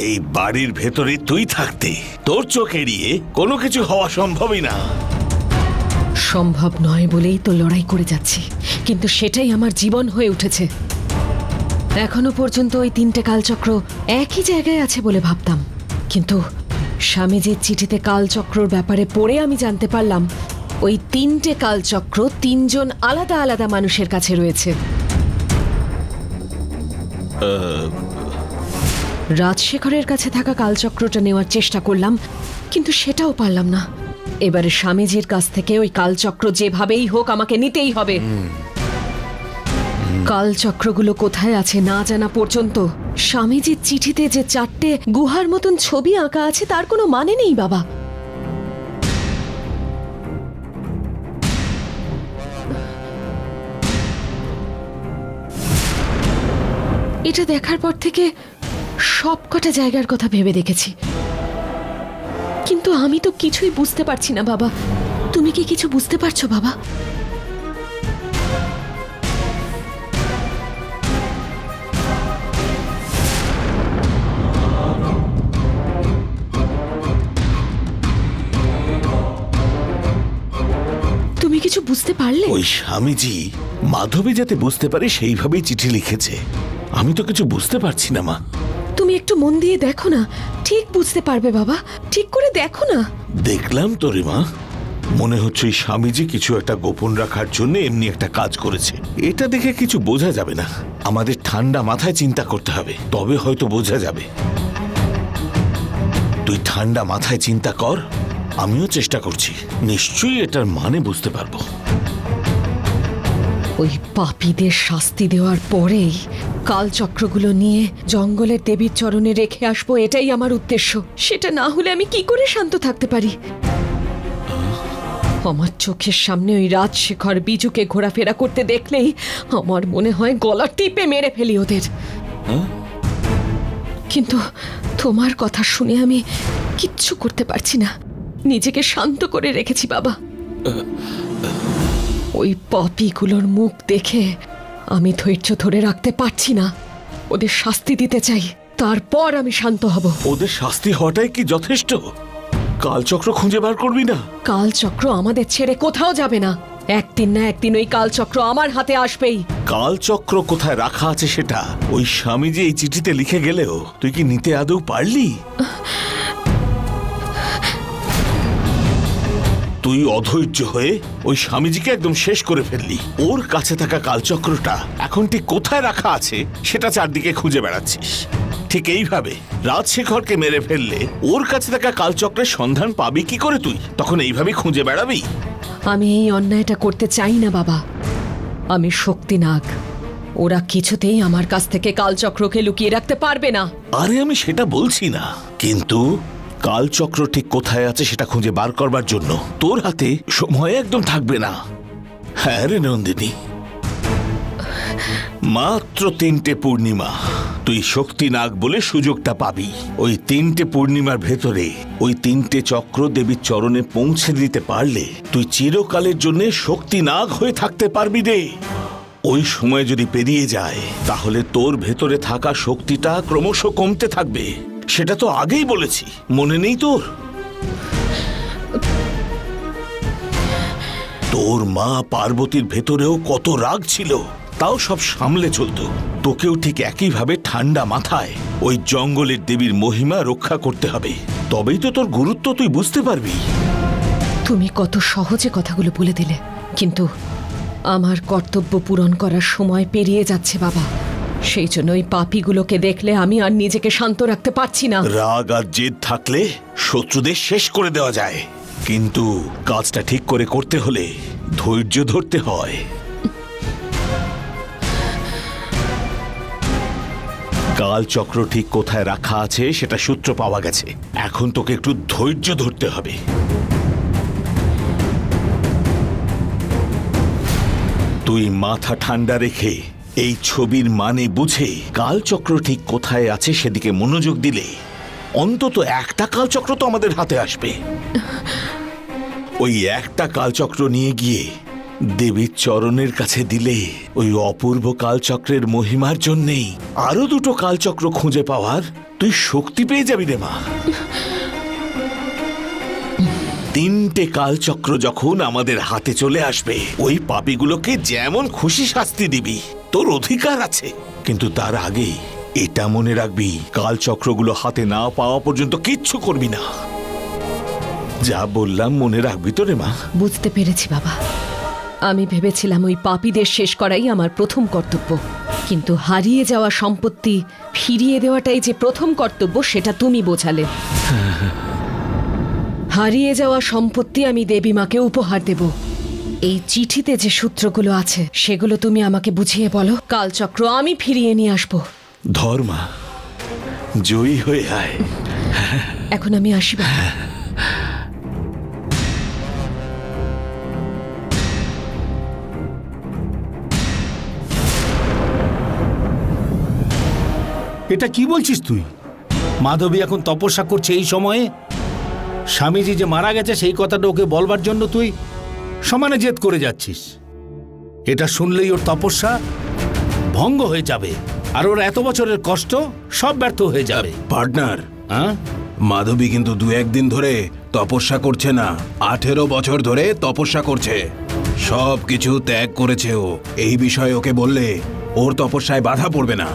এই বাড়ির ভেতরে তুই থাকতে। তোর চোখ এড়িয়ে কোনো কিছু হওয়া সম্ভবই না। সম্ভব নয় বলেই তো লড়াই করে যাচ্ছি। কিন্তু সেটাই আমার জীবন হয়ে উঠেছে। এখনও পর্যন্ত ওই তিনটে কালচক্র একই জায়গায় আছে বলে ভাবতাম। কিন্তু স্বামীজির চিঠিতে কালচক্রর ব্যাপারে পড়ে আমি জানতে পারলাম ওই তিনটে কালচক্র তিনজন আলাদা আলাদা মানুষের কাছে রয়েছে। রাজশেখরের কাছে থাকা কালচক্রটা নেওয়ার চেষ্টা করলাম, কিন্তু সেটাও পারলাম না। এবারে স্বামীজির কাছ থেকে ওই কালচক্র যেভাবেই হোক আমাকে নিতেই হবে। কালচক্রগুলো কোথায় আছে না জানা পর্যন্ত স্বামীজির চিঠিতে যে চারটে গুহার মতন ছবি আঁকা আছে, তার কোনো মানে নেই, বাবা। এটা দেখার পর থেকে সবকটা জায়গার কথা ভেবে দেখেছি। কিন্তু আমি তো কিছুই বুঝতে পারছি না, বাবা। তুমি কি কিছু বুঝতে পারছ, বাবা? তুমি কিছু বুঝতে পারলে? ওই স্বামীজি মাধবী যাতে বুঝতে পারে, সেইভাবেই চিঠি লিখেছে। আমি তো কিছু বুঝতে পারছি না, মা। তুমি একটু মন দিয়ে দেখো না। ঠিক বুঝতে পারবে বাবা। ঠিক করে দেখো না। দেখলাম তো রে মনে হচ্ছে ওই স্বামীজি কিছু একটা গোপন রাখার জন্য এমনি একটা কাজ করেছে। এটা দেখে কিছু বোঝা যাবে না। আমাদের ঠান্ডা মাথায় চিন্তা করতে হবে। তবে হয়তো বোঝা যাবে। তুই ঠান্ডা মাথায় চিন্তা কর। আমিও চেষ্টা করছি। নিশ্চয়ই এটার মানে বুঝতে পারব। ওই পাপীদের শাস্তি দেওয়ার পরেই কালচক্রগুলো নিয়ে জঙ্গলের দেবীর চরণে রেখে আসব এটাই আমার উদ্দেশ্য। সেটা না হলে আমি কি করে শান্ত থাকতে পারি? আমার চোখের সামনে ওই রাজশেখর বিজুকে ঘোরাফেরা করতে দেখলেই আমার মনে হয় গলা টিপে মেরে ফেলি ওদের। কিন্তু তোমার কথা শুনে আমি কিচ্ছু করতে পারছি না। নিজেকে শান্ত করে রেখেছি বাবা। ওই পপিগুলোর মুখ দেখে আমি ধৈর্য ধরে রাখতে পারছি না। ওদের শাস্তি দিতে চাই। তারপর আমি শান্ত হব। ওদের শাস্তি হওয়াটাই কি যথেষ্ট? কালচক্র খুঁজে বার করবি না? কালচক্র আমাদের ছেড়ে কোথাও যাবে না। একদিন না একদিন ওই কালচক্র আমার হাতে আসবেই। কালচক্র কোথায় রাখা আছে সেটা ওই স্বামীজি এই চিঠিতে লিখে গেলেও তুই কি নিতে আদৌ পারলি? তুই অধৈর্য হয়ে ওই স্বামীজিকে একদম শেষ করে ফেললি। ওর কাছে থাকা কালচক্রটা এখন ঠিক কোথায় রাখা আছে সেটা চারদিকে খুঁজে বেড়াচ্ছিস। ঠিক এইভাবে রাজশেখরকে মেরে ফেললে ওর কাছে থাকা কালচক্রের সন্ধান পাবি কি করে তুই? তখন এইভাবে খুঁজে বেড়াবি। আমি এই অন্যায়টা করতে চাই না বাবা। আমি শক্তি নাগ ওরা কিছুতেই আমার কাছ থেকে কালচক্রকে লুকিয়ে রাখতে পারবে না। আরে আমি সেটা বলছি না। কিন্তু কালচক্র ঠিক কোথায় আছে সেটা খুঁজে বার করবার জন্য। তোর হাতে সময় একদম থাকবে না। হ্যাঁ রে নন্দিনী। মাত্র তিনটে পূর্ণিমা। তুই শক্তি নাগ বলে সুযোগটা পাবি। ওই তিনটে পূর্ণিমার ভেতরে ওই তিনটে চক্র দেবীর চরণে পৌঁছে দিতে পারলে তুই চিরকালের জন্য শক্তি নাগ হয়ে থাকতে পারবি রে। ওই সময় যদি পেরিয়ে যায়, তাহলে তোর ভেতরে থাকা শক্তিটা ক্রমশ কমতে থাকবে। সেটা তো আগেই বলেছি। মনে নেই তোর? তোর মা পার্বতীর ভেতরেও কত রাগ ছিল, তাও সব সামলে চলতো। তোকেও ঠিক একইভাবে ঠান্ডা মাথায় ওই জঙ্গলের দেবীর মহিমা রক্ষা করতে হবে। তবেই তো তোর গুরুত্ব তুই বুঝতে পারবি। তুমি কত সহজে কথাগুলো বলে দিলে, কিন্তু আমার কর্তব্য পূরণ করার সময় পেরিয়ে যাচ্ছে, বাবা। সেই জন্য ওই পাপিগুলোকে দেখলে আমি আর নিজেকে শান্ত রাখতে পারছি না। রাগ আর জেদ থাকলে শত্রুদের শেষ করে দেওয়া যায়। কিন্তু কাজটা ঠিক করে করতে হলে ধৈর্য ধরতে হয়। কাল চক্র ঠিক কোথায় রাখা আছে সেটা সূত্র পাওয়া গেছে। এখন তোকে একটু ধৈর্য ধরতে হবে। তুই মাথা ঠান্ডা রেখে এই ছবির মানে বুঝে কালচক্র ঠিক কোথায় আছে সেদিকে মনোযোগ দিলে অন্তত একটা কালচক্র তো আমাদের হাতে আসবে। ওই একটা কালচক্র নিয়ে গিয়ে দেবীর চরণের কাছে দিলে ওই অপূর্ব কালচক্রের মহিমার জন্যেই আরও দুটো কালচক্র খুঁজে পাওয়ার তুই শক্তি পেয়ে যাবি রে মা। তিনটে কালচক্র যখন আমাদের হাতে চলে আসবে, ওই পাপীগুলোকে যেমন খুশি শাস্তি দিবি। তোর অধিকার আছে। কিন্তু তার আগেই এটা মনে রাখবি কালচক্রগুলো হাতে না পাওয়া পর্যন্ত কিচ্ছু করবি না। যা বললাম মনে রাখবি তো রে মা। বুঝতে পেরেছি বাবা। আমি ভেবেছিলাম ওই পাপীদের শেষ করাই আমার প্রথম কর্তব্য। কিন্তু হারিয়ে যাওয়া সম্পত্তি ফিরিয়ে দেওয়াটাই যে প্রথম কর্তব্য সেটা তুমি বোঝালে। হারিয়ে যাওয়া সম্পত্তি আমি দেবী মাকে উপহার দেব। এই চিঠিতে যে সূত্রগুলো আছে সেগুলো তুমি আমাকে বুঝিয়ে বলো। কালচক্র আমি ফিরিয়ে নিয়ে আসব। ধর্মা জয়ী হয়ে আয়। এখন আমি আসি এটা কি বলছিস তুই? মাধবী এখন তপস্যা করছে এই সময়ে? স্বামীজি যে মারা গেছে সেই কথাটা ওকে বলবার জন্য তুই সমানে জেদ করে যাচ্ছিস। এটা শুনলেই ওর তপস্যা ভঙ্গ হয়ে যাবে আর ওর এত বছরের কষ্ট সব ব্যর্থ হয়ে যাবে। পার্টনার হ্যাঁ? মাধবী কিন্তু দু একদিন ধরে তপস্যা করছে না। আঠেরো বছর ধরে তপস্যা করছে। সব কিছু ত্যাগ করেছে ও। এই বিষয়ে ওকে বললে ওর তপস্যায় বাধা পড়বে না।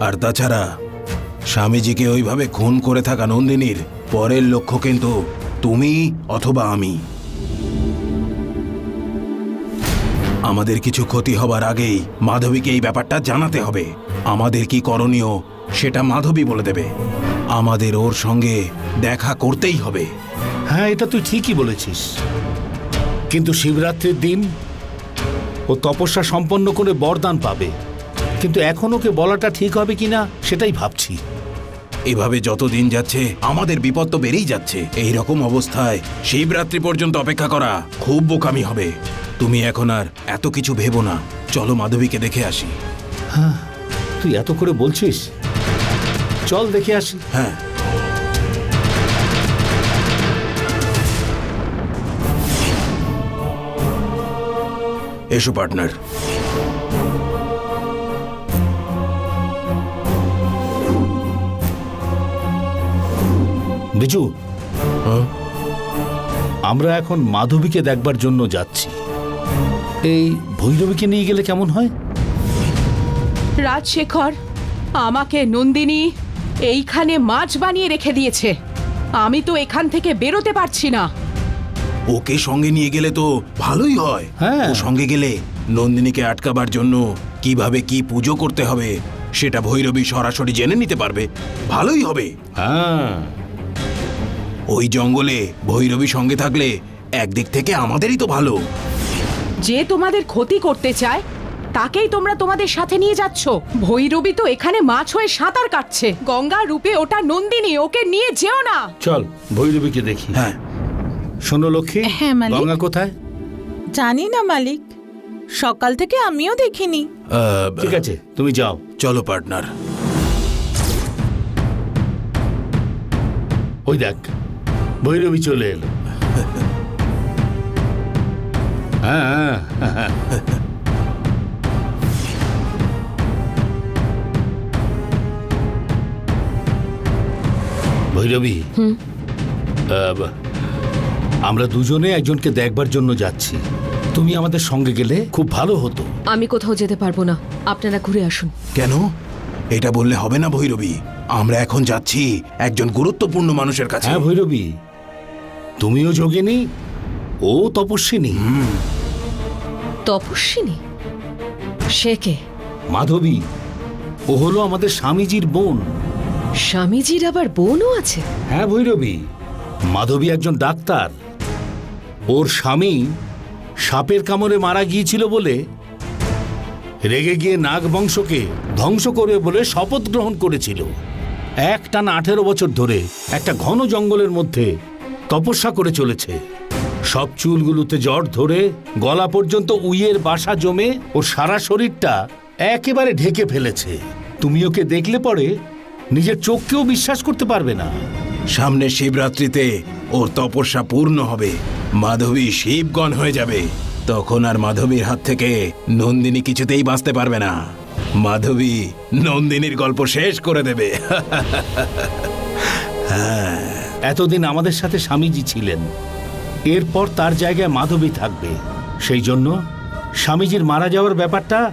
আর তাছাড়া স্বামীজিকে ওইভাবে খুন করে থাকা নন্দিনীর পরের লক্ষ্য কিন্তু তুমি অথবা আমি। আমাদের কিছু ক্ষতি হবার আগেই মাধবীকে এই ব্যাপারটা জানাতে হবে। আমাদের কি করণীয় সেটা মাধবী বলে দেবে। আমাদের ওর সঙ্গে দেখা করতেই হবে। হ্যাঁ এটা তুই ঠিকই বলেছিস। কিন্তু শিবরাত্রির দিন ও তপস্যা সম্পন্ন করে বরদান পাবে। কিন্তু এখন ওকে বলাটা ঠিক হবে কিনা সেটাই ভাবছি। এভাবে যত দিন যাচ্ছে আমাদের বিপদ তো বেড়েই যাচ্ছে। এই রকম অবস্থায় শিবরাত্রি পর্যন্ত অপেক্ষা করা খুব বোকামি হবে। তুমি এখন আর এত কিছু ভেবো না। চলো মাধবীকে দেখে আসি। হ্যাঁ তুই এত করে বলছিস? চল দেখে আসি। হ্যাঁ। এসো পার্টনার। বিজু। আমরা এখন মাধবীকে দেখবার জন্য যাচ্ছি। এই ভৈরবীকে নিয়ে গেলে কেমন হয়? রাজশেখর আমাকে নন্দিনী এইখানে মাছ বানিয়ে রেখে দিয়েছে। আমি তো এখান থেকে বেরোতে পারছি না। ওকে সঙ্গে নিয়ে গেলে তো ভালোই হয়। হ্যাঁ। সঙ্গে গেলে নন্দিনীকে আটকাবার জন্য কীভাবে কি পুজো করতে হবে সেটা ভৈরবী সরাসরি জেনে নিতে পারবে। ভালোই হবে। হ্যাঁ। ওই জঙ্গলে ভৈরবী সঙ্গে থাকলে একদিক থেকে আমাদেরই তো ভালো। যে তোমাদের ক্ষতি করতে চায় তাকেই তোমরা তোমাদের সাথে নিয়ে যাচ্ছ। ভৈরবী তো এখানে মাছ হয়ে সাঁতার কাটছে। গঙ্গা রূপে ওটা নন্দিনী ওকে নিয়ে যেও না। চল ভৈরবীকে দেখি। হ্যাঁ। শোনো লক্ষ্মী হ্যাঁ, মালিক। গঙ্গা কোথায়? জানি না মালিক। সকাল থেকে আমিও দেখিনি। আহ, ঠিক আছে তুমি যাও। চলো পার্টনার। ওই দেখ। ভৈরবী চলে এলো। হ্যাঁ হ্যাঁ ভৈরবী আমরা দুজনে একজনকে দেখবার জন্য যাচ্ছি। তুমি আমাদের সঙ্গে গেলে খুব ভালো হতো। আমি কোথাও যেতে পারব না। আপনারা ঘুরে আসুন। কেন? এটা বললে হবে না ভৈরবী। আমরা এখন যাচ্ছি একজন গুরুত্বপূর্ণ মানুষের কাছে। হ্যাঁ ভৈরবী। তুমিও যোগিনী ও তপস্বিনী। তপস্বিনী? সে কে? মাধবী ও হলো আমাদের স্বামীজির বোন। স্বামীজির আবার বোনও আছে? হ্যাঁ ভৈরবী। মাধবী একজন ডাক্তার। ওর স্বামী সাপের কামড়ে মারা গিয়েছিল বলে রেগে গিয়ে নাগ বংশকে ধ্বংস করবে বলে শপথ গ্রহণ করেছিল। এক টানা আঠেরো বছর ধরে একটা ঘন জঙ্গলের মধ্যে তপস্যা করে চলেছে। সব চুলগুলোতে জ্বর ধরে গলা পর্যন্ত উইয়ের বাসা জমে ওর সারা শরীরটা একেবারে ঢেকে ফেলেছে। তুমি ওকে দেখলে পরে নিজের চোখকেও বিশ্বাস করতে পারবে না। সামনে শিবরাত্রিতে ওর তপস্যা পূর্ণ হবে। মাধবী শিবগণ হয়ে যাবে। তখন আর মাধবীর হাত থেকে নন্দিনী কিছুতেই বাঁচতে পারবে না। মাধবী নন্দিনীর গল্প শেষ করে দেবে। এতদিন আমাদের সাথে স্বামীজি ছিলেন। এরপর তার জায়গায় মাধবী থাকবে। সেই জন্য স্বামীজির মারা যাওয়ার ব্যাপারটা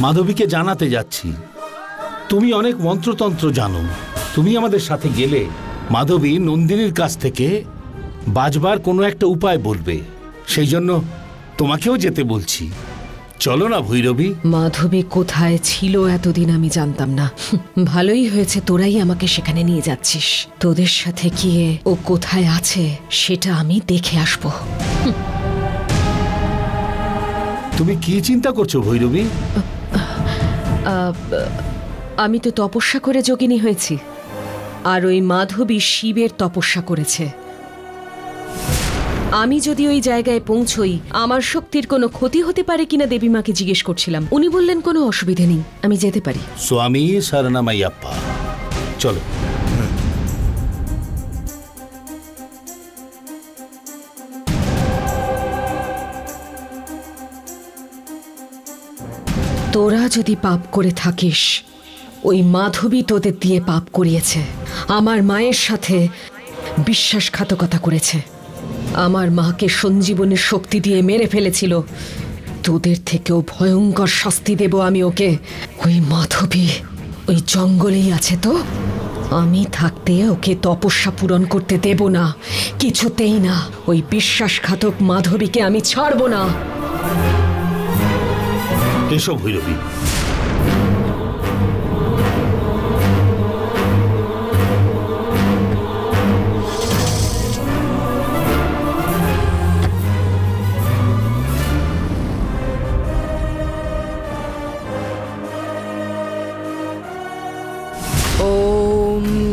মাধবীকে জানাতে যাচ্ছি। তুমি অনেক মন্ত্রতন্ত্র জানো। তুমি আমাদের সাথে গেলে মাধবী নন্দিনীর কাছ থেকে বাজবার কোনো একটা উপায় বলবে। সেই জন্য তোমাকেও যেতে বলছি। চলো না ভৈরবী। মাধবী কোথায় ছিল এতদিন আমি জানতাম না। ভালোই হয়েছে তোরাই আমাকে সেখানে নিয়ে যাচ্ছিস। তোদের সাথে গিয়ে ও কোথায় আছে সেটা আমি দেখে আসব। তুমি কি চিন্তা করছ ভৈরবী? আমি তো তপস্যা করে যোগিনী হয়েছি। আর ওই মাধবী শিবের তপস্যা করেছে। আমি যদি ওই জায়গায় পৌঁছই আমার শক্তির কোনো ক্ষতি হতে পারে কিনা দেবী মাকে জিজ্ঞেস করছিলাম। উনি বললেন কোনো অসুবিধে নেই আমি যেতে পারি। স্বামী শরণমাইয়াপ্পা। চলো। তোরা যদি পাপ করে থাকিস ওই মাধবী তোদের দিয়ে পাপ করিয়েছে। আমার মায়ের সাথে বিশ্বাসঘাতকতা করেছে। আমার মাকে সঞ্জীবনের শক্তি দিয়ে মেরে ফেলেছিল। তোদের থেকেও ভয়ঙ্কর শাস্তি দেব আমি ওকে। ওই মাধবী, ওই জঙ্গলেই আছে তো? আমি থাকতে ওকে তপস্যা পূরণ করতে দেব না, কিছুতেই না। ওই বিশ্বাসঘাতক মাধবীকে আমি ছাড়বো না। এসো ভৈরবী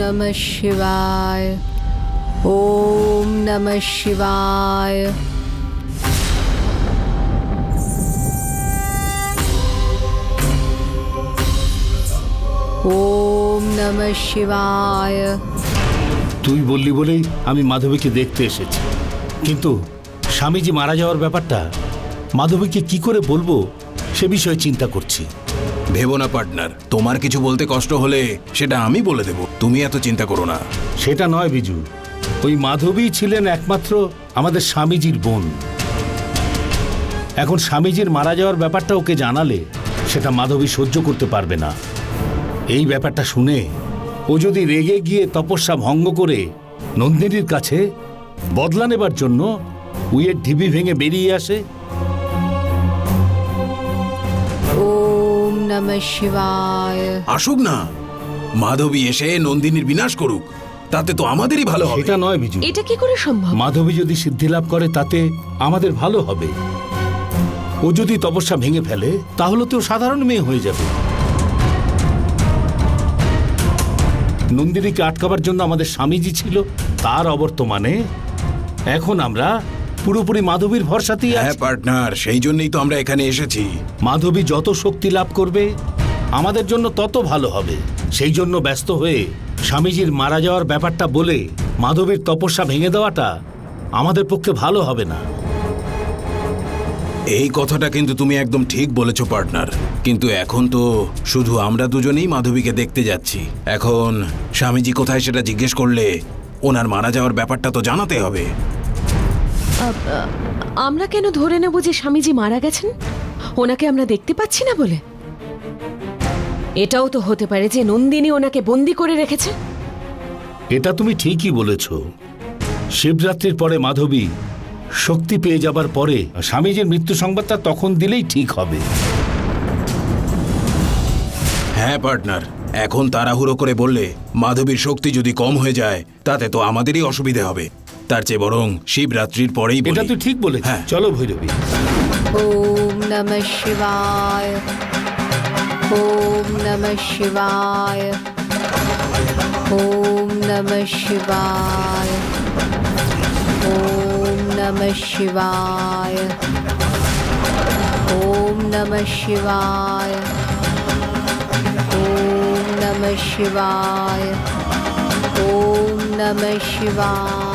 नमः शिवाय ॐ नमः शिवाय ॐ नमः शिवाय তুই বললি বলেই আমি মাধবীকে দেখতে এসেছি কিন্তু স্বামীজি মারা যাওয়ার ব্যাপারটা মাধবীকে কি করে বলবো সে বিষয়ে চিন্তা করছি ভেবো না, পার্টনার। তোমার কিছু বলতে কষ্ট হলে সেটা আমি বলে দেব। তুমি এত চিন্তা করো না। সেটা নয়, বিজু। ওই মাধবী ছিলেন একমাত্র আমাদের স্বামীজির বোন। এখন স্বামীজির মারা যাওয়ার ব্যাপারটা ওকে জানালে সেটা মাধবী সহ্য করতে পারবে না। এই ব্যাপারটা শুনে ও যদি রেগে গিয়ে তপস্যা ভঙ্গ করে নন্দিনীর কাছে বদলা নেবার জন্য উইয়ের ঢিবি ভেঙে বেরিয়ে আসে নম আসুক না। মাধবী এসে নন্দিনীর বিনাশ করুক তাতে তো আমাদেরই ভালো হবে। এটা নয় বিজু। এটা কি করে সম্ভব? মাধবী যদি সিদ্ধি লাভ করে তাতে আমাদের ভালো হবে। ও যদি তপস্যা ভেঙে ফেলে তাহলে তো সাধারণ মেয়ে হয়ে যাবে। নন্দিনীকে আটকাবার জন্য আমাদের স্বামীজি ছিল তার অবর্তমানে। এখন আমরা পুরোপুরি মাধবীর ভরসাতেই হ্যাঁ পার্টনার সেই জন্যই তো আমরা এখানে এসেছি। মাধবী যত শক্তি লাভ করবে আমাদের জন্য তত ভালো হবে। সেই জন্য ব্যস্ত হয়ে স্বামীজির মারা যাওয়ার ব্যাপারটা বলে মাধবীর তপস্যা ভেঙে দেওয়াটা আমাদের পক্ষে ভালো হবে না। এই কথাটা কিন্তু তুমি একদম ঠিক বলেছ পার্টনার। কিন্তু এখন তো শুধু আমরা দুজনেই মাধবীকে দেখতে যাচ্ছি। এখন স্বামীজি কোথায় সেটা জিজ্ঞেস করলে ওনার মারা যাওয়ার ব্যাপারটা তো জানাতে হবে। আমরা কেন ধরে নেব যে স্বামীজি মারা গেছেন? ওনাকে আমরা দেখতে পাচ্ছি না বলে। এটাও তো হতে পারে যে নন্দিনী ওনাকে বন্দি করে রেখেছে। এটা তুমি ঠিকই বলেছ। শিবরাত্রির পরে মাধবী শক্তি পেয়ে যাবার পরে স্বামীজির মৃত্যু সংবাদটা তখন দিলেই ঠিক হবে। হ্যাঁ পার্টনার এখন তাড়াহুড়ো করে বললে মাধবীর শক্তি যদি কম হয়ে যায় তাতে তো আমাদেরই অসুবিধে হবে। তার চেয়ে বরং শিবরাত্রির পরেই এটা তুই ঠিক বলেছিস চলো ভৈরবী ওম নমঃ শিবায় ওম নমঃ শিবায় ওম নমঃ শিবায় ওম নমঃ শিবায় ओम नमः शिवाय ओम नमः शिवाय ओम नमः शिवाय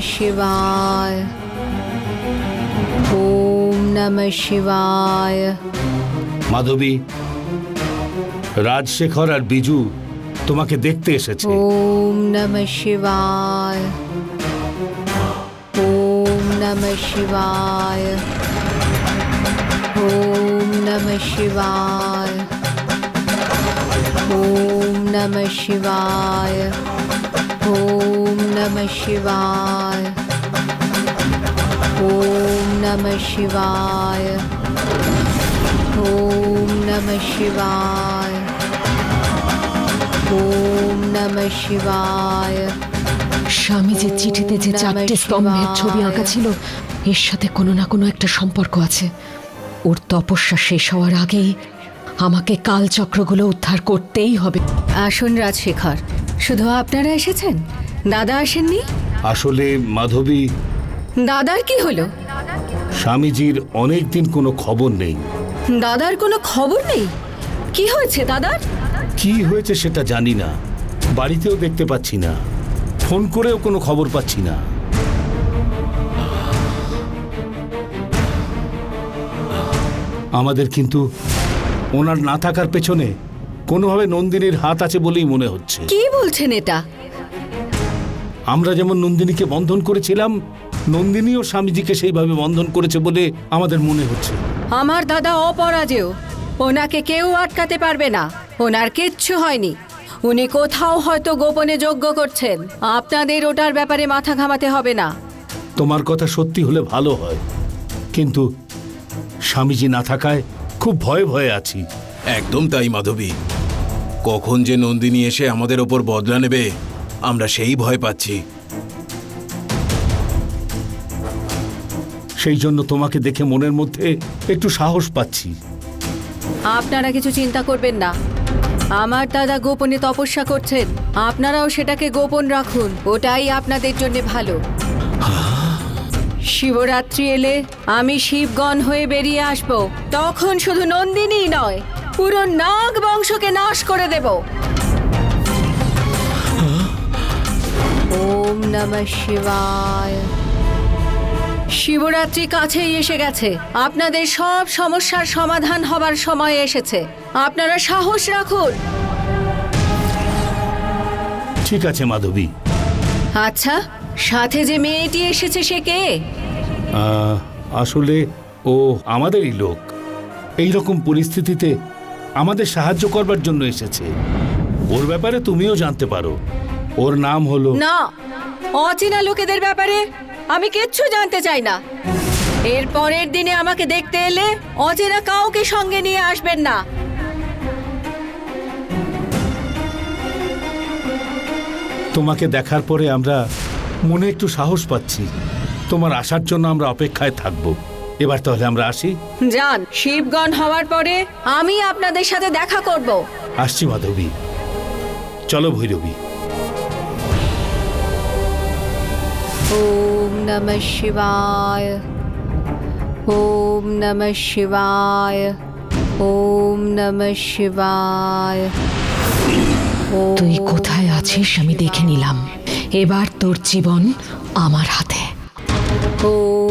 शिवाय ॐ नमः शिवाय মাধবী রাজশেখর আর বিজু তোমাকে দেখতে এসেছে ॐ नमः शिवाय ॐ नमः शिवाय ॐ नमः शिवाय ॐ नमः शिवाय ॐ नमः शिवाय ॐ नमः शिवाय ॐ नमः शिवाय ॐ नमः शिवाय স্বামীজির চিঠিতে যে চারটে স্তম্ভের ছবি আঁকা ছিল এর সাথে কোনো না কোনো একটা সম্পর্ক আছে ওর তপস্যা শেষ হওয়ার আগেই আমাকে কালচক্রগুলো উদ্ধার করতেই হবে আসুন রাজশেখর শুধু আপনারা এসেছেন? দাদা আসেননি? আসলে মাধবী দাদার কি হলো? স্বামীজির অনেক দিন কোনো খবর নেই। দাদার কোনো খবর নেই? কি হয়েছে দাদার? কি হয়েছে সেটা জানি না। বাড়িতেও দেখতে পাচ্ছি না। ফোন করেও কোনো খবর পাচ্ছি না। আমাদের কিন্তু ওনার না থাকার পেছনে কোনোভাবে নন্দিনীর হাত আছে বলেই মনে হচ্ছে। কি বলছেন এটা? আমরা যেমন নন্দিনীকে বন্ধন করেছিলাম নন্দিনীও স্বামীজিকে সেইভাবে বন্ধন করেছে বলে আমাদের মনে হচ্ছে। আমার দাদা অপরাজেয়। ওনাকে কেউ আটকাতে পারবে না। ওনার কিচ্ছু হয়নি। উনি কোথাও হয়তো গোপনে যজ্ঞ করছেন। আপনাদের ওটার ব্যাপারে মাথা ঘামাতে হবে না। তোমার কথা সত্যি হলে ভালো হয়। কিন্তু স্বামীজি না থাকায় খুব ভয়ে ভয়ে আছি। একদম তাই মাধবী। কখন যে নন্দিনী এসে আমাদের ওপর বদলা নেবে আমরা সেই ভয় পাচ্ছি। সেই জন্য তোমাকে দেখে মনের মধ্যে একটু সাহস পাচ্ছি। আপনারা কিছু চিন্তা করবেন না। আমার দাদা গোপনে তপস্যা করছেন। আপনারাও সেটাকে গোপন রাখুন। ওটাই আপনাদের জন্য ভালো। শিবরাত্রি এলে আমি শিবগণ হয়ে বেরিয়ে আসব। তখন শুধু নন্দিনী নয় পুরো নাগ বংশকে নাশ করে দেব। ওম নমঃ শিবায়। শিবরাত্রি কাছেই এসে গেছে। আপনাদের সব সমস্যার সমাধান হবার সময় এসেছে। আপনারা সাহস রাখুন। ঠিক আছে মাধবী। আচ্ছা সাথে যে মেয়েটি এসেছে সে কে? আসলে ও আমাদেরই লোক। এই রকম পরিস্থিতিতে আমাদের সাহায্য করবার জন্য এসেছে। ওর ব্যাপারে তুমিও জানতে পারো। ওর নাম হলো না অচেনা লোকেদের ব্যাপারে আমি কিচ্ছু জানতে চাই না। এর পরের দিনে আমাকে দেখতে এলে অচেনা কাউকে সঙ্গে নিয়ে আসবেন না। তোমাকে দেখার পরে আমরা মনে একটু সাহস পাচ্ছি। তোমার আসার জন্য আমরা অপেক্ষায় থাকব। এবার তাহলে আমরা আসি। যান শিবগণ হওয়ার পরে আমি আপনাদের সাথে দেখা করব। আসছি মাধবী। চলো ভৈরবী। ওম নম শিবায়। ওম নম শিবায়। ওম নম শিবায়। তুই কোথায় আছিস আমি দেখে নিলাম। এবার তোর জীবন আমার হাতে। ওম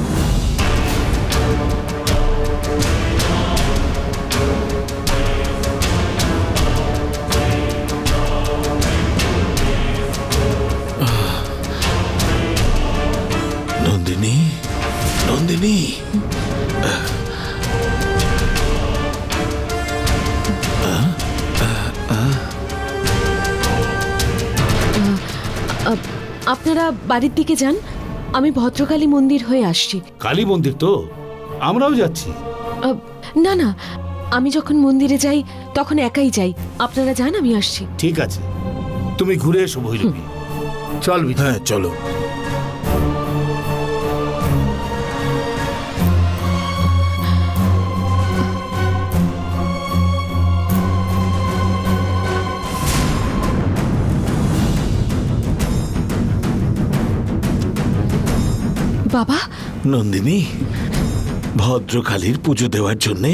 আপনারা বাড়ির দিকে যান। আমি ভদ্রকালী মন্দির হয়ে আসছি। কালী মন্দির তো? আমরাও যাচ্ছি। না না আমি যখন মন্দিরে যাই তখন একাই যাই। আপনারা যান আমি আসছি। ঠিক আছে। তুমি ঘুরে এসো ভৈরবী। চল বিধায় হ্যাঁ চলো। বাবা? নন্দিনী ভদ্রকালীর পুজো দেওয়ার জন্য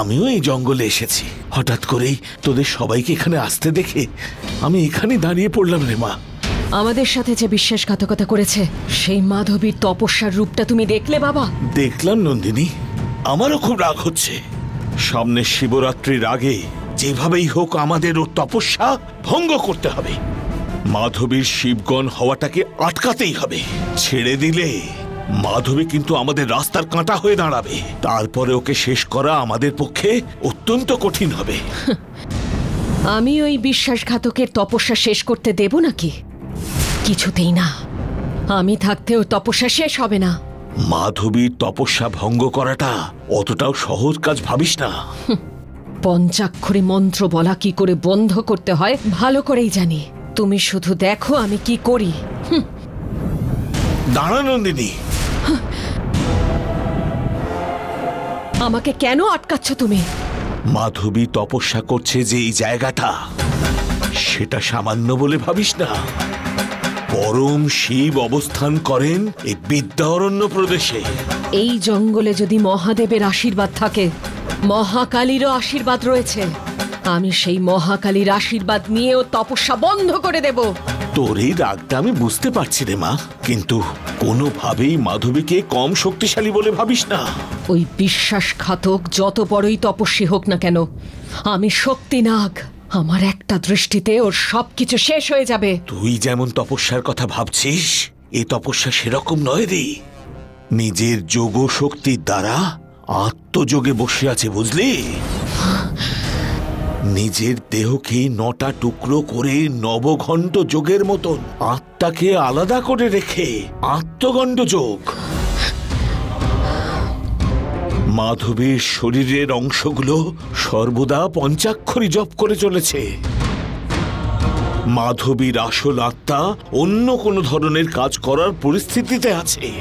আমিও এই জঙ্গলে এসেছি। হঠাৎ করেই তোদের সবাইকে এখানে আসতে দেখে আমি এখানে দাঁড়িয়ে পড়লাম রে মা। আমাদের সাথে যে বিশ্বাসঘাতকতা করেছে সেই মাধবীর তপস্যার রূপটা তুমি দেখলে বাবা? দেখলাম নন্দিনী আমারও খুব রাগ হচ্ছে। সামনে শিবরাত্রির আগে যেভাবেই হোক আমাদের ও তপস্যা ভঙ্গ করতে হবে। মাধবীর শিবগণ হওয়াটাকে আটকাতেই হবে। ছেড়ে দিলে মাধবী কিন্তু আমাদের রাস্তার কাঁটা হয়ে দাঁড়াবে। তারপরে ওকে শেষ করা আমাদের পক্ষে অত্যন্ত কঠিন হবে। আমি ওই বিশ্বাসঘাতকের তপস্যা শেষ করতে দেব নাকি? কিছুতেই না। আমি থাকতেও তপস্যা শেষ হবে না। মাধবীর তপস্যা ভঙ্গ করাটা অতটাও সহজ কাজ ভাবিস না। পঞ্চাক্ষরী মন্ত্র বলা কি করে বন্ধ করতে হয় ভালো করেই জানি। তুমি শুধু দেখো আমি কি করি। দাঁড়া নন্দিনী আমাকে কেন আটকাচ্ছ তুমি? মাধবী তপস্যা করছে যে এই জায়গাটা। সেটা সামান্য বলে ভাবিস না। পরম শিব অবস্থান করেন এই বিদ্যা অরণ্য প্রদেশে। এই জঙ্গলে যদি মহাদেবের আশীর্বাদ থাকে মহাকালীরও আশীর্বাদ রয়েছে। আমি সেই মহাকালীর আশীর্বাদ নিয়েও তপস্যা বন্ধ করে দেব। তোর এই রাগটা আমি বুঝতে পারছি রে মা। কিন্তু কোনোভাবেই মাধবীকে কম শক্তিশালী বলে ভাবিস না। ওই বিশ্বাসঘাতক যত বড়ই তপস্বী হোক না কেন আমি শক্তি নাগ আমার একটা দৃষ্টিতে ওর সবকিছু শেষ হয়ে যাবে। তুই যেমন তপস্যার কথা ভাবছিস এ তপস্যা সেরকম নয় রে। নিজের যোগ শক্তির দ্বারা আত্মযোগে বসে আছে বুঝলি? নিজের দেহকে নটা টুকরো করে নবঘণ্ট যোগের মতন আত্মাকে আলাদা করে রেখে আত্মগণ্ড যোগ মাধবীর শরীরের অংশগুলো সর্বদা পঞ্চাক্ষরী জপ করে চলেছে। মাধবীর আসল আত্মা অন্য কোনো ধরনের কাজ করার পরিস্থিতিতে আছে।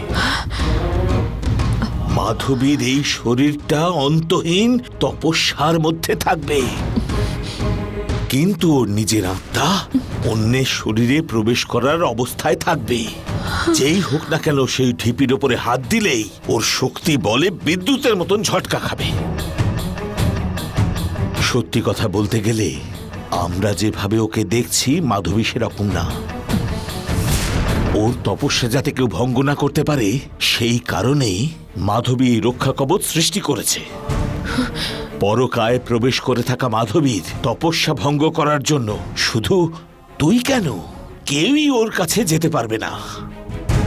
মাধবীর এই শরীরটা অন্তহীন তপস্যার মধ্যে থাকবে। কিন্তু ওর নিজের আত্মা অন্যের শরীরে প্রবেশ করার অবস্থায় থাকবে। যেই হোক না কেন সেই ঢিপির ওপরে হাত দিলেই ওর শক্তি বলে বিদ্যুতের মতন ঝটকা খাবে। সত্যি কথা বলতে গেলে আমরা যেভাবে ওকে দেখছি, মাধবী সেরকম না। ওর তপস্যা যাতে কেউ ভঙ্গ না করতে পারে, সেই কারণেই মাধবী রক্ষা কবচ সৃষ্টি করেছে। পরকায় প্রবেশ করে থাকা মাধবীর তপস্যা ভঙ্গ করার জন্য শুধু তুই কেন? কেউই ওর কাছে যেতে পারবে না।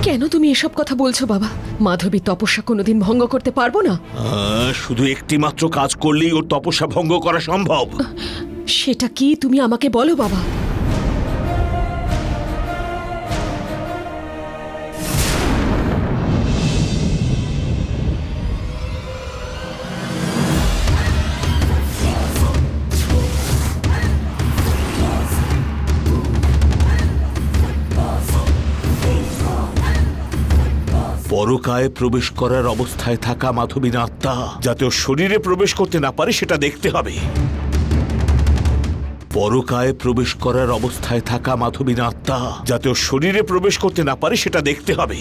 কেন তুমি এসব কথা বলছো বাবা? মাধবী তপস্যা কোনোদিন ভঙ্গ করতে পারব না? শুধু একটি মাত্র কাজ করলেই ওর তপস্যা ভঙ্গ করা সম্ভব। সেটা কি তুমি আমাকে বলো বাবা? পরকায় প্রবেশ করার অবস্থায় থাকা মাধবীর আত্মা, যাতে ওর শরীরে প্রবেশ করতে না পারে, সেটা দেখতে হবে। পরকায় প্রবেশ করার অবস্থায় থাকা মাধবীর আত্মা, যাতে ওর শরীরে প্রবেশ করতে না পারে, সেটা দেখতে হবে।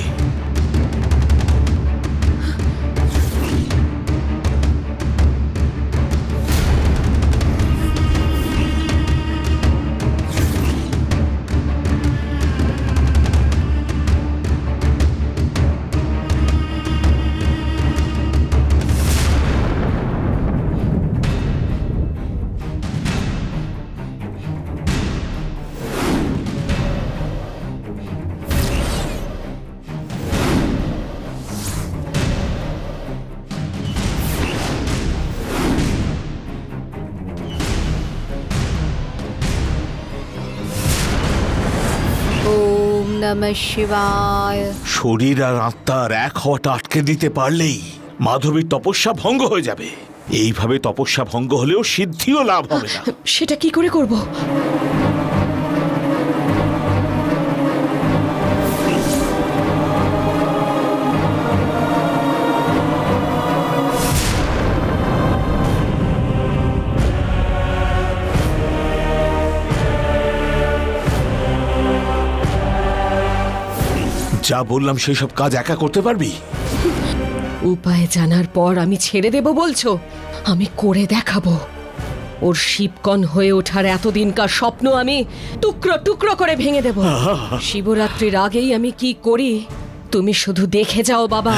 শিবায়। শরীর আর আত্মার এক হওয়াটা আটকে দিতে পারলেই মাধবীর তপস্যা ভঙ্গ হয়ে যাবে। এইভাবে তপস্যা ভঙ্গ হলেও সিদ্ধিও লাভ হবে সেটা কি করে করব? যা বললাম সেই সব কাজ একা করতে পারবি? উপায় জানার পর আমি ছেড়ে দেব বলছো? আমি করে দেখাবো। ওর শিবকন হয়ে ওঠার এতদিনকার স্বপ্ন আমি টুকরো টুকরো করে ভেঙে দেব। শিবরাত্রির আগেই আমি কি করি? তুমি শুধু দেখে যাও বাবা।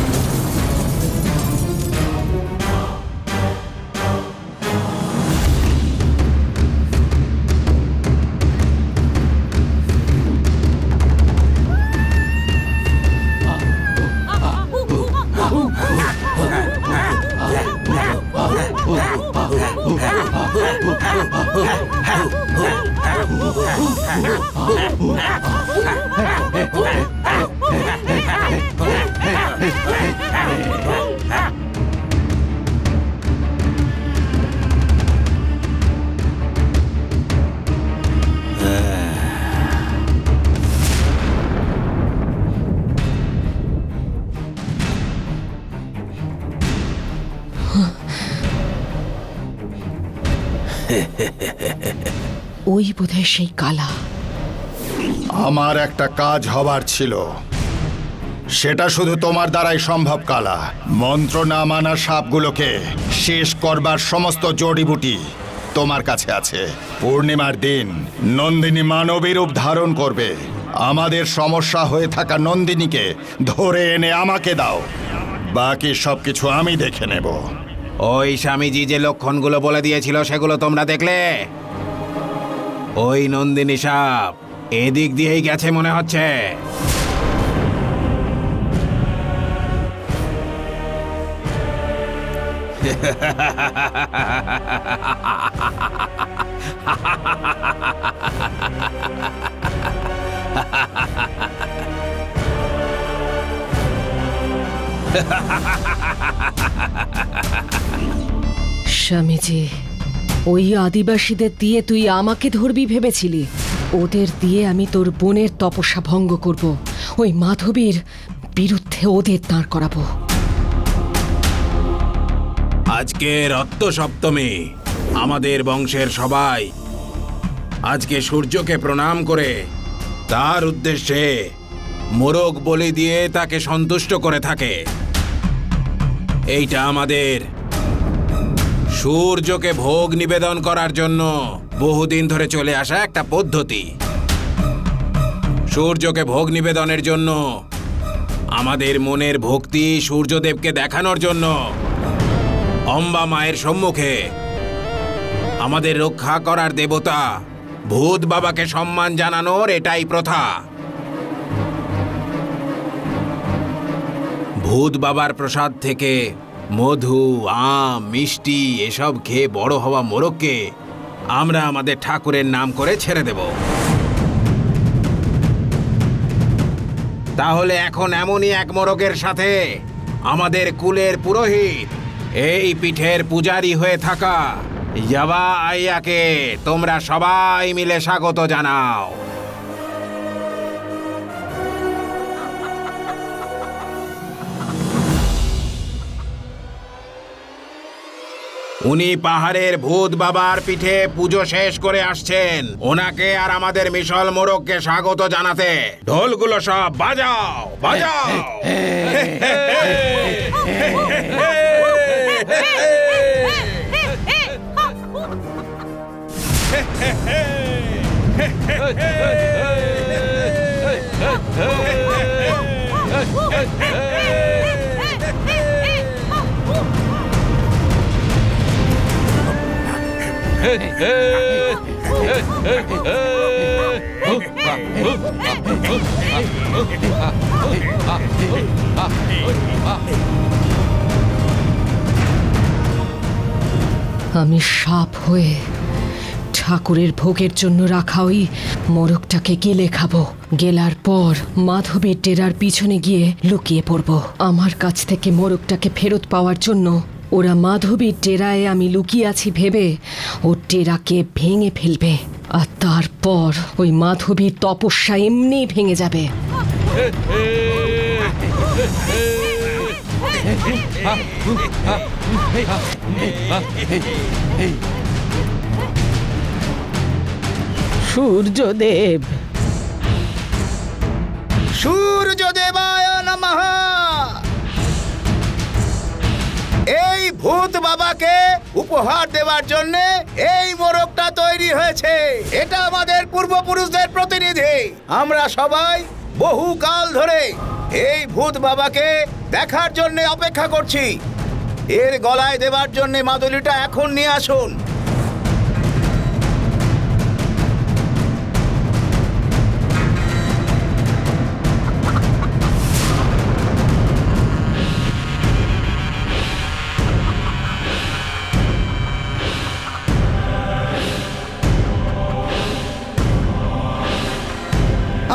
ওই বোধহয় সেই কালা। আমার একটা কাজ হবার ছিল। সেটা শুধু তোমার দ্বারাই সম্ভব, কালা। মন্ত্র না মানা সাপগুলোকে শেষ করবার সমস্ত জড়িবুটি তোমার কাছে আছে। পূর্ণিমার দিন নন্দিনী মানবী রূপ ধারণ করবে। আমাদের সমস্যা হয়ে থাকা নন্দিনীকে ধরে এনে আমাকে দাও। বাকি সবকিছু আমি দেখে নেব। ওই স্বামীজি যে লক্ষণগুলো বলে দিয়েছিল, সেগুলো তোমরা দেখলে? ওই নন্দিনী সাপ, এদিক দিয়েই গেছে মনে হচ্ছে। স্বামীজি, ওই আদিবাসীদের দিয়ে তুই আমাকে ধরবি ভেবেছিলি। ওদের দিয়ে আমি তোর বোনের তপস্যা ভঙ্গ করব। ওই মাধবীর বিরুদ্ধে ওদের দাঁড় করাবো। আজকে রত্ত সপ্তমী আমাদের বংশের সবাই। আজকে সূর্যকে প্রণাম করে, তার উদ্দেশ্যে মোরগ বলি দিয়ে তাকে সন্তুষ্ট করে থাকে। এইটা আমাদের সূর্যকে ভোগ নিবেদন করার জন্য বহুদিন ধরে চলে আসা একটা পদ্ধতি। সূর্যকে ভোগ নিবেদনের জন্য, আমাদের মনের ভক্তি সূর্যদেবকে দেখানোর জন্য, অম্বা মায়ের সম্মুখে আমাদের রক্ষা করার দেবতা ভূত বাবাকে সম্মান জানানোর এটাই প্রথা। ভূত বাবার প্রসাদ থেকে মধু, আম, মিষ্টি, এসব খেয়ে বড় হওয়া মোরগকে আমরা আমাদের ঠাকুরের নাম করে ছেড়ে দেব। তাহলে এখন এমনই এক মোরগের সাথে আমাদের কুলের পুরোহিত, এই পিঠের পূজারি হয়ে থাকা ইয়াবা আইয়াকে তোমরা সবাই মিলে স্বাগত জানাও। উনি পাহাড়ের ভূত বাবার পিঠে পুজো শেষ করে আসছেন ওনাকে আর আমাদের মিশল মোড়ককে স্বাগত জানাতে ঢোলগুলো সব বাজাও বাজাও Hey! আমি সাপ হয়ে ঠাকুরের ভোগের জন্য রাখা ওই মোরগটাকে গেলে খাব। গেলার পর মাধবের ডেরার পিছনে গিয়ে লুকিয়ে পড়ব। আমার কাছ থেকে মোরগটাকে ফেরত পাওয়ার জন্য ওরা মাধবীর ডেরায় আমি লুকিয়ে আছি ভেবে ওর ডেরাকে ভেঙে ফেলবে। আর তারপর ওই মাধবীর তপস্যা এমনি ভেঙে যাবে। সূর্যদেব। সূর্যদেবায় ভূত উপহার দেওয়ার জন্য এই মোরগটা তৈরি হয়েছে। এটা আমাদের পূর্বপুরুষদের প্রতিনিধি। আমরা সবাই বহু কাল ধরে এই ভূত বাবাকে দেখার জন্য অপেক্ষা করছি। এর গলায় দেবার জন্য মাদুলিটা এখন নিয়ে আসুন।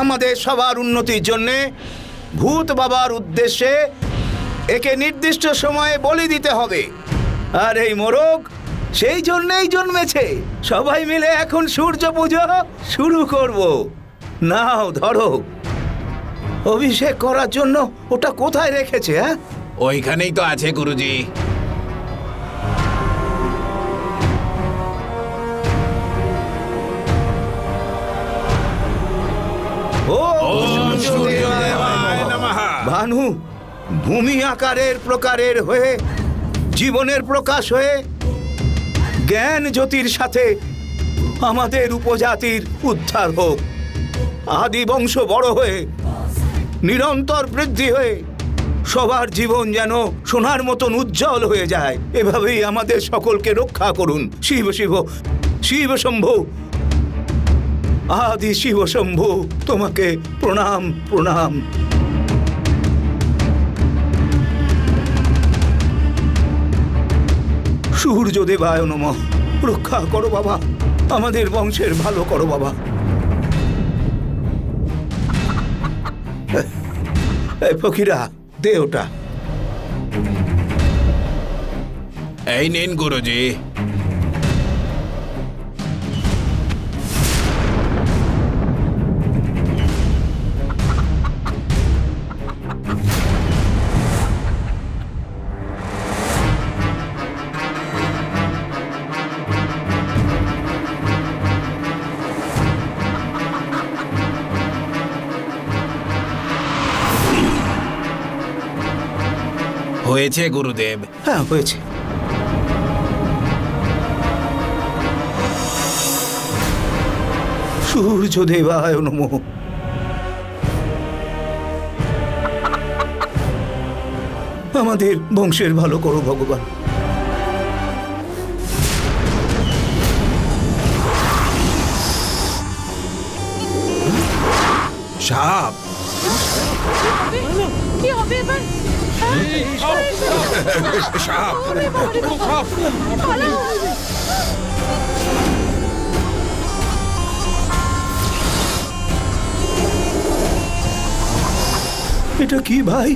আমাদের সবার উন্নতির জন্য ভূত বাবার উদ্দেশ্যে একে নির্দিষ্ট সময়ে বলি দিতে হবে। আর এই মোরগ সেই জন্যেই জন্মেছে। সবাই মিলে এখন সূর্য পুজো শুরু করব। নাও ধরো। অভিষেক করার জন্য ওটা কোথায় রেখেছে হ্যাঁ? ওইখানেই তো আছে, গুরুজি। ভানু, ভূমি আকারের প্রকারের হয়ে, জীবনের প্রকাশ হয়ে, জ্ঞান জ্যোতির সাথে আমাদের উপজাতির উদ্ধার হোক। আদি বংশ বড় হয়ে, নিরন্তর বৃদ্ধি হয়ে, সবার জীবন যেন সোনার মতন উজ্জ্বল হয়ে যায়। এভাবেই আমাদের সকলকে রক্ষা করুন। শিব শিব শিব শম্ভু। আদি শিব শম্ভু, তোমাকে প্রণাম প্রণাম। সূর্য দেবায় নম, রক্ষা করো বাবা, আমাদের বংশের ভালো করো বাবা। ফকিরা, দে ওটা। এই নিন গুরুজি। হয়েছে গুরুদেব? হ্যাঁ হয়েছে। সূর্য দেবায় নম। আমাদের বংশের ভালো করো ভগবান। সাপ! কি হবে এবার? সাপ এটা কি ভাই?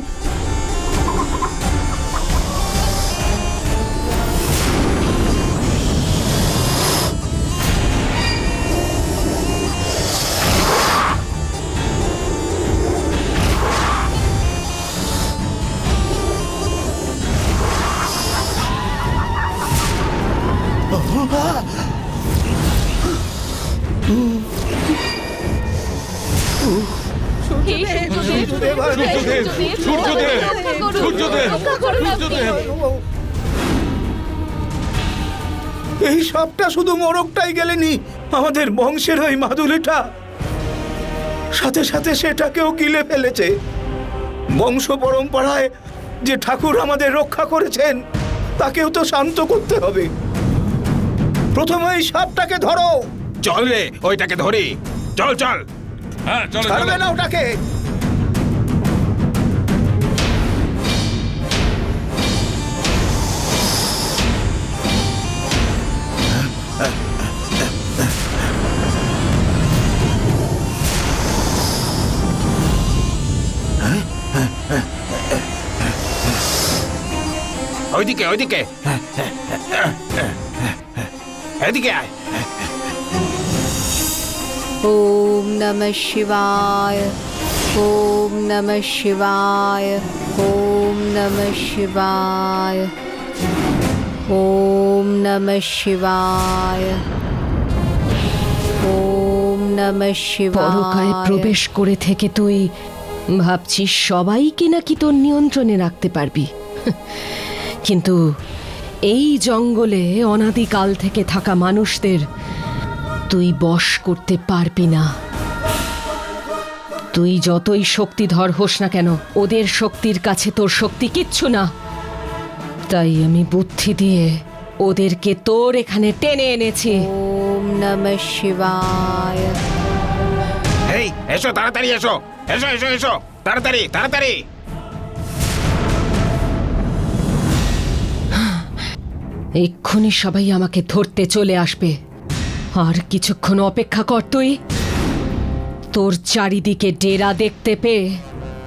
এই সবটা শুধু মোরগটাই গেলেনি আমাদের বংশের ওই মাদুলিটা। সাথে সাথে সেটাকেও গিলে ফেলেছে। বংশ পরম্পরায় যে ঠাকুর আমাদের রক্ষা করেছেন তাকেও তো শান্ত করতে হবে। প্রথমে এই সাপটাকে ধরো। চল রে ওইটাকে ধরি। চল চল। হ্যাঁ চলো। না ওটাকে। ওইদিকে ওইদিকে। এদিকে আয়। ওম নমঃ শিবায় ওম নমঃ শিবায় ওম নমঃ শিবায় ওম নমঃ শিবায় ওম নমঃ পরকায় শিবায় প্রবেশ করে থেকে তুই ভাবছিস সবাইকে নাকি তোর নিয়ন্ত্রণে রাখতে পারবি? কিন্তু এই জঙ্গলে অনাদিকাল থেকে থাকা মানুষদের তুই বশ করতে পারবি না। তুই যতই শক্তিধর হোস না কেন ওদের শক্তির কাছে তোর শক্তি কিচ্ছু না। তাই আমি বুদ্ধি দিয়ে ওদেরকে তোর এখানে টেনে এনেছি। ওম নমঃ শিবায়। এই এসো তাড়াতাড়ি এসো। এসো এসো এসো। তাড়াতাড়ি তাড়াতাড়ি। এক্ষুনি সবাই আমাকে ধরতে চলে আসবে। আর কিছুক্ষণ অপেক্ষা কর তুই। তোর চারিদিকে ডেরা দেখতে পেয়ে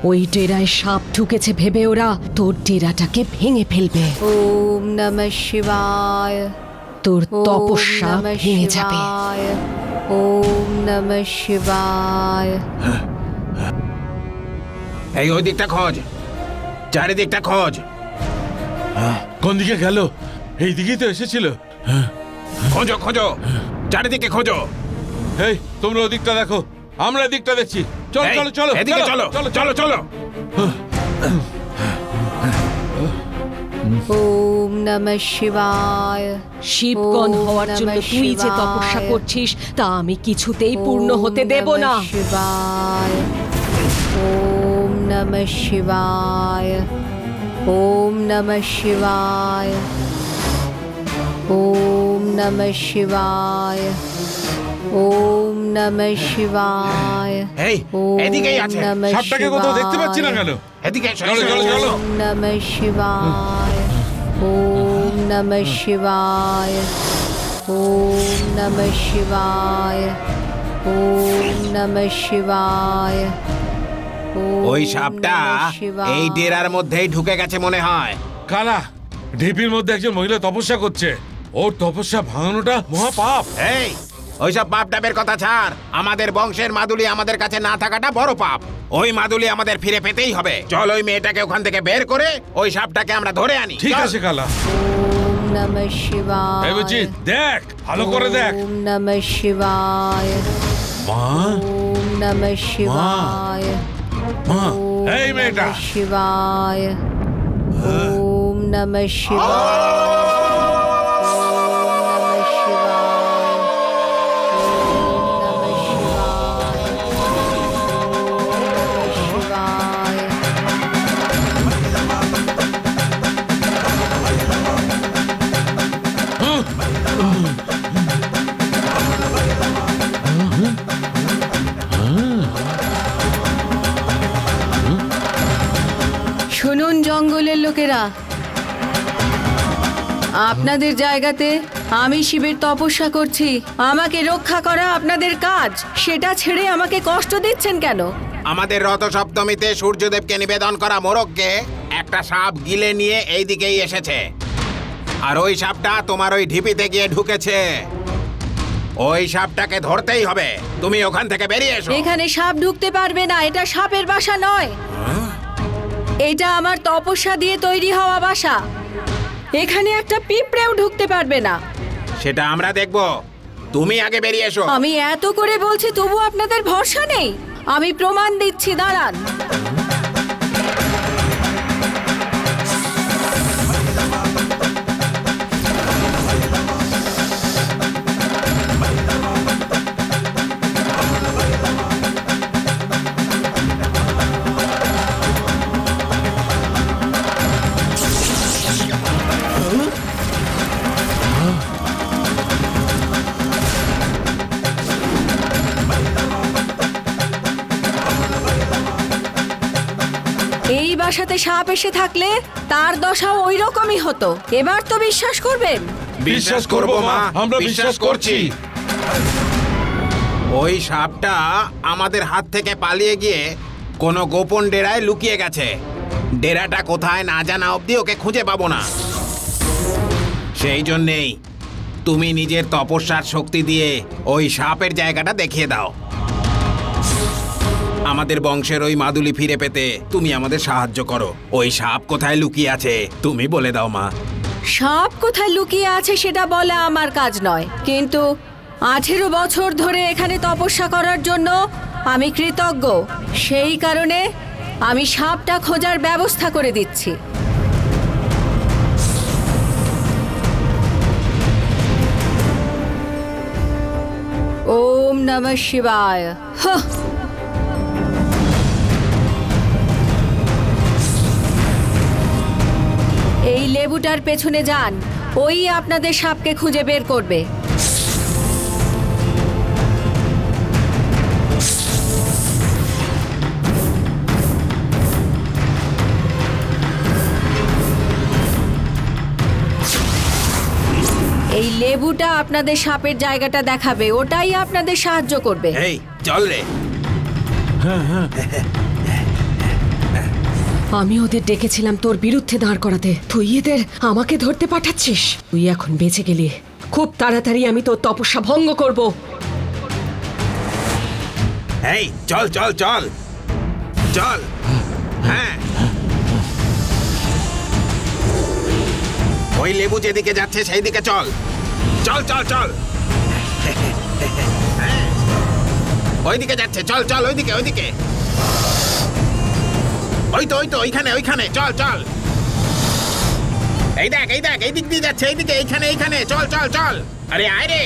ওই ডেরায় সাপ ঢুকেছে ভেবে ওরা তোর ডেরাটাকে ভেঙে ফেলবে। ওম নমঃ শিবায়। তোর তপস্যা ভেঙে যাবে। শিবায়। ওম নমঃ শিবায়। এই ওই দিকটা খোঁজ। চারিদিকটা খোঁজ। কোন দিকে গেল? এই দিকেই তো এসেছিল খোঁজো খোঁজো। চারিদিকে খোঁজো। এই তোমরা ওদিকটা দেখো। আমরা এদিকটা দেখছি। চলো চলো চলো এদিকে চলো চলো চলো চলো ওম নমঃ শিবায়। শিবগণ ওম হওয়ার জন্য তুই যে শিবায়। তপস্যা করছিস তা আমি কিছুতেই পূর্ণ হতে দেব না। শিবায়। ওম নমঃ শিবায়। ওম নমঃ শিবায়। ওম নমঃ শিবায় ওম নমঃ শিবায় এই এদিকেই আছে। নমঃ সাপটাকে কোথাও দেখতে পাচ্ছি না কেন? এদিকে চলো, চলো, নমঃ শিবায় ওম নমঃ শিবায় ওম নমঃ শিবায় ওম নমঃ শিবায় ওই সাপটা। এই ডেরার মধ্যেই ঢুকে গেছে মনে হয়। কালা ঢিপির মধ্যে একজন মহিলা তপস্যা করছে। ওর তপস্যা ভাঙানোটা মহাপাপ। এই ওইসব পাপ টাপের কথা ছাড়। আমাদের বংশের মাদুলি আমাদের কাছে না থাকাটা বড় পাপ। ওই মাদুলি আমাদের ফিরে পেতেই হবে। চল ওই মেয়েটাকে ওখান থেকে বের করে ওই সাপটাকে আমরা ধরে আনি। ঠিক আছে কালা। দেখ ভালো করে দেখ। ওম নমঃ শিবায়। মা? ওম নমঃ শিবায়। মা? ওম এই মেয়েটা। নমঃ শিবায় ওম নমঃ শিবায়। জঙ্গলের লোকেরা। আপনাদের জায়গাতে আমি শিবের তপস্যা করছি। আমাকে রক্ষা করা আপনাদের কাজ। সেটা ছেড়ে আমাকে কষ্ট দিচ্ছেন কেন? আমাদের রথ সপ্তমীতে সূর্যদেবকে নিবেদন করা মোরগকে একটা সাপ গিলে নিয়ে এই দিকেই এসেছে। আর ওই সাপটা তোমার ওই ঢিপিতে গিয়ে ঢুকেছে। ওই সাপটাকে ধরতেই হবে। তুমি ওখান থেকে বেরিয়ে এসো। এখানে সাপ ঢুকতে পারবে না এটা সাপের বাসা নয়। এটা আমার তপস্যা দিয়ে তৈরি হওয়া বাসা। এখানে একটা পিঁপড়েও ঢুকতে পারবে না। সেটা আমরা দেখব। তুমি আগে বেরিয়ে এসো। আমি এত করে বলছি তবু আপনাদের ভরসা নেই। আমি প্রমাণ দিচ্ছি দাঁড়ান। বাসাতে সাপ এসে থাকলে তার দশাও ওই রকমই হতো। এবার তো বিশ্বাস করবেন? বিশ্বাস করব মা। আমরা বিশ্বাস করছি। ওই সাপটা আমাদের হাত থেকে পালিয়ে গিয়ে কোনো গোপন ডেরায় লুকিয়ে গেছে। ডেরাটা কোথায় না জানা অবধি ওকে খুঁজে পাবো না। সেই জন্যেই তুমি নিজের তপস্যার শক্তি দিয়ে ওই সাপের জায়গাটা দেখিয়ে দাও। আমাদের বংশের ওই মাদুলি ফিরে পেতে তুমি আমাদের সাহায্য করো। ওই সাপ কোথায় লুকিয়ে আছে, তুমি বলে দাও মা। সাপ কোথায় লুকিয়ে আছে সেটা বলা আমার কাজ নয়। কিন্তু আঠেরো বছর ধরে এখানে তপস্যা করার জন্য আমি কৃতজ্ঞ। সেই কারণে আমি সাপটা খোঁজার ব্যবস্থা করে দিচ্ছি। ওম নমঃ শিবায়। হাহ এই লেবুটার পেছনে যান। ওই আপনাদের সাপকে খুঁজে বের করবে। এই লেবুটা আপনাদের সাপের জায়গাটা দেখাবে। ওটাই আপনাদের সাহায্য করবে। এই চল রে। আমি ওদের ডেকেছিলাম তোর বিরুদ্ধে দাঁড় করাতে। তুই এদের আমাকে ধরতে পাঠাচ্ছিস? তুই এখন বেঁচে গেলি। খুব তাড়াতাড়ি আমি তোর তপস্যা ভঙ্গ করব। এই, চল চল চল। চল। হ্যাঁ। ওই লেবু যেদিকে যাচ্ছে সেই দিকে চল। চল চল চল। হ্যাঁ। ওইদিকে যাচ্ছে। চল চল, ওইদিকে ওইদিকে। ওই তো ওই তো, ওইখানে ওইখানে, চল চল। এই দেখ এই দেখ, এই দিক দিয়ে যাচ্ছে এইদিকে এইখানে এইখানে, চল চল চল। আরে, আয় রে।